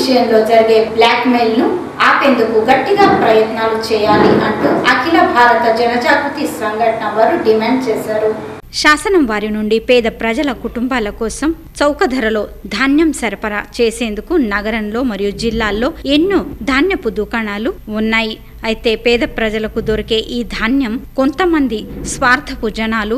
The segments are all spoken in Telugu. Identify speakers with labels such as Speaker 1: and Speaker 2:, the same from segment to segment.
Speaker 1: విషయంలో జరిగే బ్లాక్మెయిల్ను ఆపేందుకు గట్టిగా ప్రయత్నాలు చేయాలి అంటూ అఖిల భారత జనజాగృతి సంఘటన వారు డిమాండ్ చేశారు. శాసనం వారి నుండి పేద ప్రజల కుటుంబాల కోసం చౌక ధరలో ధాన్యం సరఫరా చేసేందుకు నగరంలో మరియు జిల్లాల్లో ఎన్నో ధాన్యపు దుకాణాలు ఉన్నాయి. అయితే పేద ప్రజలకు దొరికే ఈ ధాన్యం కొంతమంది స్వార్థపు జనాలు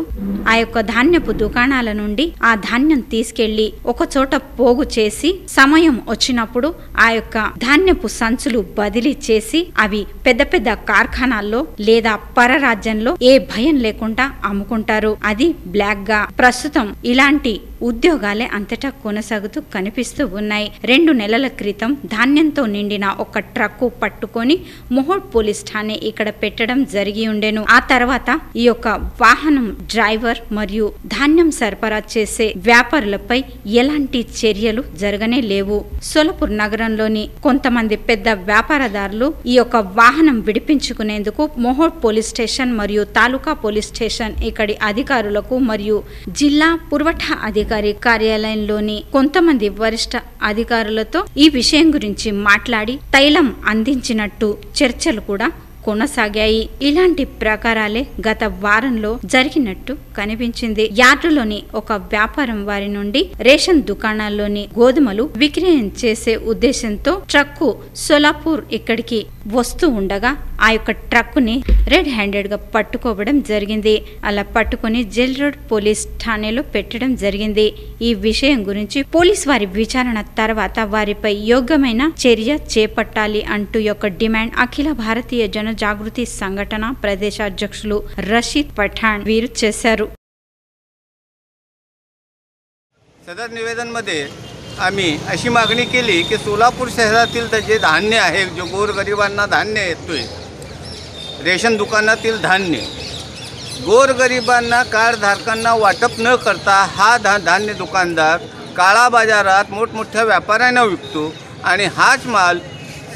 Speaker 1: ఆ యొక్క ధాన్యపు దుకాణాల నుండి ఆ ధాన్యం తీసుకెళ్ళి ఒక చోట పోగు చేసి సమయం వచ్చినప్పుడు ఆ యొక్క ధాన్యపు సంచులు బదిలీ చేసి అవి పెద్ద పెద్ద కార్ఖానాల్లో లేదా పరరాజ్యంలో ఏ భయం లేకుండా అమ్ముకుంటారు. అది బ్లాక్గా ప్రస్తుతం ఇలాంటి ఉద్యోగాలే అంతటా కొనసాగుతూ కనిపిస్తూ ఉన్నాయి. రెండు నెలల క్రితం ధాన్యంతో నిండిన ఒక ట్రక్కు పట్టుకొని మొహోడ్ పోలీస్ ఠానే ఇక్కడ పెట్టడం జరిగి ఉండెను. ఆ తర్వాత ఈ యొక్క వాహనం డ్రైవర్ మరియు ధాన్యం సరఫరా చేసే వ్యాపారులపై ఎలాంటి చర్యలు జరగనే లేవు. సోలపూర్ నగరంలోని కొంతమంది పెద్ద వ్యాపారదారులు ఈ యొక్క వాహనం విడిపించుకునేందుకు మొహోడ్ పోలీస్ స్టేషన్ మరియు తాలూకా పోలీస్ స్టేషన్ ఇక్కడి అధికారులకు మరియు జిల్లా పురవఠా అధికారి కార్యాలయంలోని కొంతమంది వరిష్ట అధికారులతో ఈ విషయం గురించి మాట్లాడి తైలం అందించినట్టు చర్చలు కూడా కొనసాగాయి. ఇలాంటి ప్రకారాలే గత వారంలో జరిగినట్టు కనిపించింది. యార్డులోని ఒక వ్యాపారం వారి నుండి రేషన్ దుకాణాల్లోని గోధుమలు విక్రయం చేసే ఉద్దేశంతో ట్రక్కు సోలాపూర్ ఇక్కడికి వస్తూ ఉండగా ఆ యొక్క ట్రక్కుని రెడ్ హ్యాండెడ్ గా పట్టుకోవడం జరిగింది అలా పట్టుకొని జైల్ రోడ్ పోలీస్ ఠాణేలో పెట్టడం జరిగింది ఈ విషయం గురించి పోలీస్ వారి విచారణ తర్వాత వారిపై యోగ్యమైన చర్య చేపట్టాలి అంటూ యొక్క डिमांड అఖిల భారతీయ జన జాగృతి సంఘటన ప్రదేశాధ్యక్షులు రషీద్ పఠాణ్ వీరు చేశారు
Speaker 2: सदर निवेदनमध्ये आम्ही अशी मागणी केली की सोलापूर शहरातील द- जे धान्य आहे जो गोरगरिबांना धान्य येतोय रेशन दुकानातील धान्य. गोरगरिबांना कार्डधारकांना वाटप न करता हा धा धान्य दुकानदार काळा बाजारात मोठमोठ्या व्यापाऱ्यांना विकतो आणि हाच माल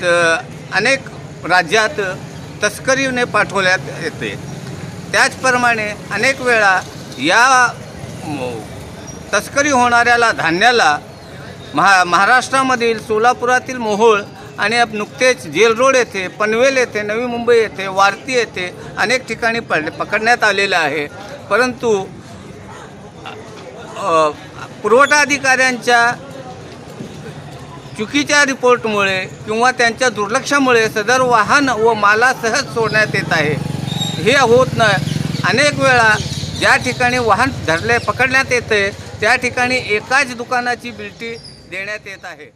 Speaker 2: स- अनेक राज्यात तस्करीने पाठवण्यात येते. त्याचप्रमाणे अनेक वेळा या तस्करी होणाऱ्याला धान्याला महा महाराष्ट्रामधील सोलापुरातील मोहोळ आणि नुकतेच जेल रोड येथे पनवेल येथे नवी मुंबई येथे वारती येथे अनेक ठिकाणी पड पकडण्यात आलेलं आहे. परंतु पुरवठा अधिकाऱ्यांच्या चुकीच्या रिपोर्टमुळे किंवा त्यांच्या दुर्लक्षामुळे सदर वाहन व माला सहज सोडण्यात येत आहे. हे होत नाही अनेक वेळा ज्या ठिकाणी वाहन धरले पकडण्यात येते त्या ठिकाणी एकाच दुकानाची बिल्टी देण्यात येत आहे.